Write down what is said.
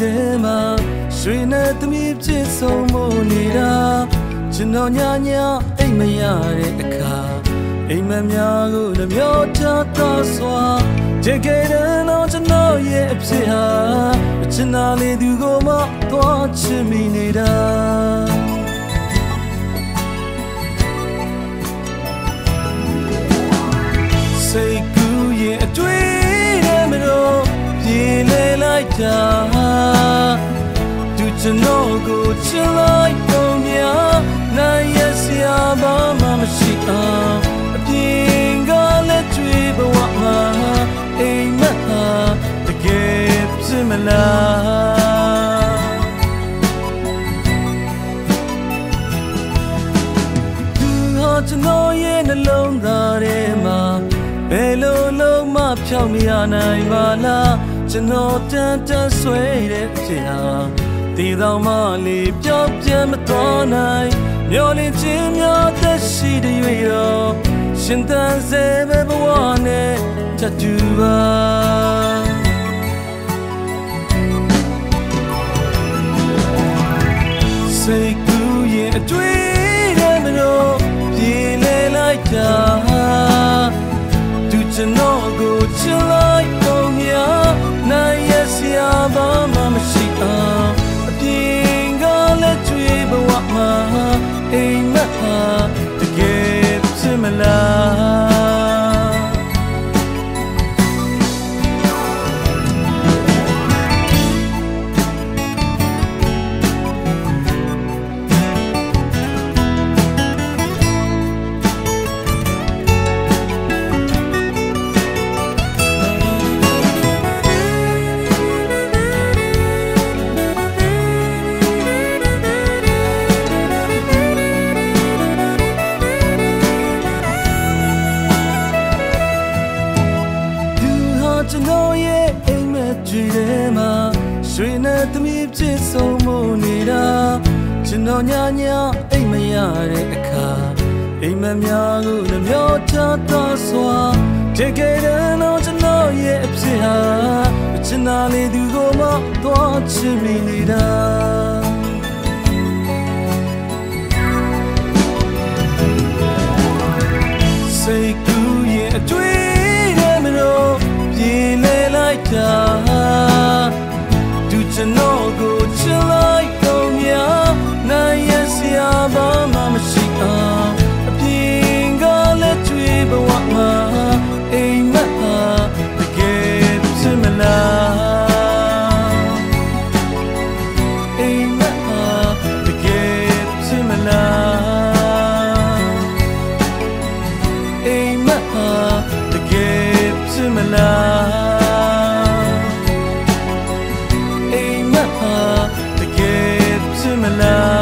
ထဲမှာရွှေနဲ့သမီးဖြစ်ဆုံးမနေတာကျွန်တော်ညာညာအိမ်မရတဲ့အခါအိမ်မများကိုလည်းမျောချတော့စွာတကယ်တော့ကျွန်တော်ရဲ့အဖြစ်ဟာအချင်သာလေးသူကိုမှသွားချင်မိနေတာစိတ်ကူးရဲ့အတွေ့နဲ့မလို့ပြေလေလိုက်တာသူ ကျွန်တော်ကိုချစ်လိုက်ပုံများနိုင်ရစရာဘာမှမရှိအောင်အပြင်ကလည်းကြွေးဘဝမှာအိမ်မက်ဟာတကယ်ဖြစ်မလားသူဟာကျွန်တော်ရဲ့နှလုံးသားထဲမှာဘယ်လိုလုံးမဖြောင်းမရနိုင်ပါလားကျွန်တော်တန်တန်ဆွဲတဲ့ဖြစ်ဟာ ဒီတော်မှလေးပြောင်းပြန်မတော်နိုင်မျောလင်းခြင်းများသက်ရှိတဲ့၍တော့ရှင်တန်စေပဲဘဝနဲ့တတူပါ က်ကြီးထဲမှာရွှေနဲ့သမီးဖြစ်ဆုံးမနေတာကျွန်တော်ညာညာအိမ်မရတဲ့အခါအိမ်မက်များကိုလည်းမျောချတော့စွာတကယ်တော့ကျွန်တော်ရဲ့အဖြစ်ဟာအချင်သာလေးသူကိုမှသွားချင်မိနေတာ လားအိမ်မက်ဟာတကယ်ဖြစ်မလား